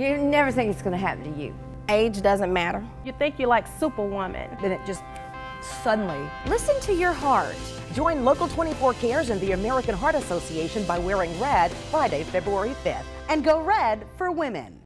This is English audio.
You never think it's going to happen to you. Age doesn't matter. You think you're like Superwoman. Then it just suddenly. Listen to your heart. Join Local 24 Cares and the American Heart Association by wearing red Friday, February 5th. And go red for women.